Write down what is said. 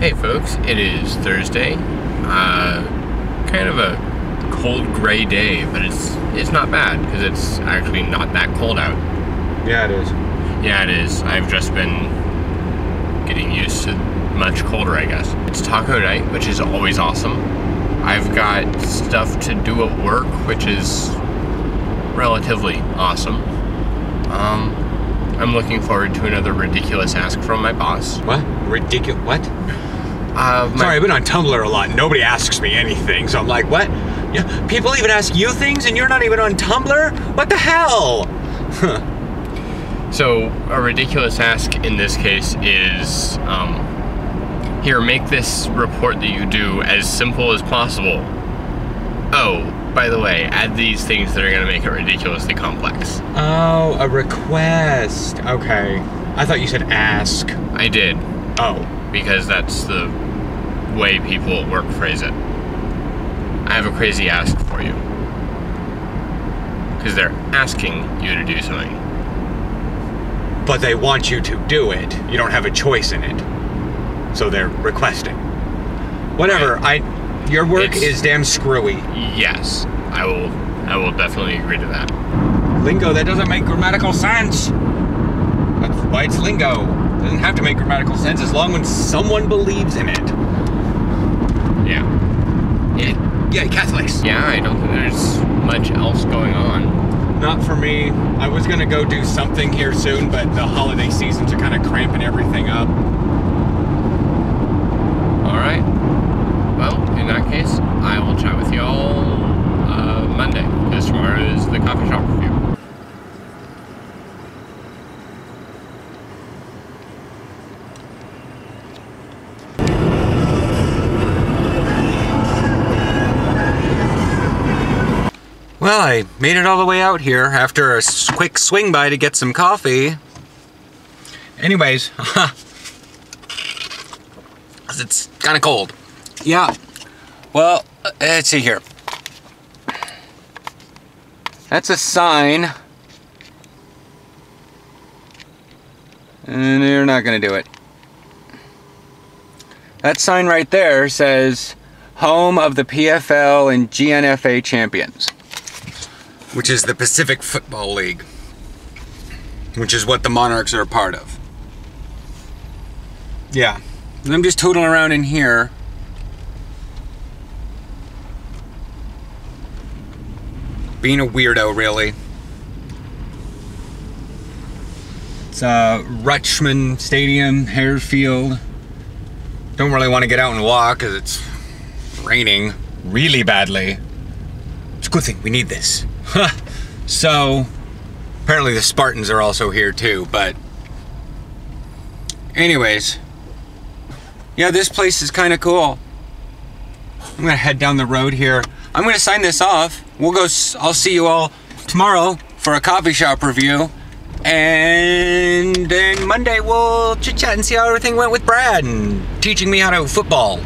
Hey folks, it is Thursday. Uh, kind of a cold gray day, but it's it's not bad because it's actually not that cold out. Yeah, it is. Yeah, it is. I've just been getting used to much colder, I guess. It's taco night, which is always awesome. I've got stuff to do at work, which is relatively awesome. Um, I'm looking forward to another ridiculous ask from my boss. What? Ridiculous. What? Uh, my- Sorry, I've been on Tumblr a lot. Nobody asks me anything, so I'm like, what? Yeah, people even ask you things, and you're not even on Tumblr? What the hell? So, a ridiculous ask in this case is um, here, make this report that you do as simple as possible. Oh, by the way, add these things that are going to make it ridiculously complex. Oh, a request. Okay. I thought you said ask. I did, Oh. because that's the way people at work phrase it. I have a crazy ask for you. Because they're asking you to do something. But they want you to do it. You don't have a choice in it. So they're requesting. Whatever. I your work It's- is damn screwy. Yes, I will. I will definitely agree to that. Lingo that doesn't make grammatical sense. That's why it's lingo. Doesn't have to make grammatical sense as long as someone believes in it. Yeah. Yeah, yeah, Catholics. Yeah, I don't think there's much else going on. Not for me. I was gonna go do something here soon, but the holiday seasons are kind of cramping everything up. All right. Well, in that case, I will chat with you all uh, Monday, because tomorrow is the coffee shop review. Well, I made it all the way out here after a quick swing by to get some coffee. Anyways, it's kind of cold. Yeah. Well, uh, let's see here. That's a sign. And they're not going to do it. That sign right there says home of the PFL and GNFA champions which is the Pacific Football League, which is what the Monarchs are a part of. Yeah. And I'm just tootling around in here. Being a weirdo, really. It's uh, Rutschman Stadium, Hare Field. Don't really want to get out and walk because it's raining really badly. It's a good thing we need this. So, apparently the Spartans are also here too, but. Anyways. Yeah, this place is kind of cool. I'm gonna head down the road here. I'm gonna sign this off. We'll go, I'll see you all tomorrow for a coffee shop review. And then Monday we'll chit chat and see how everything went with Brad and teaching me how to football.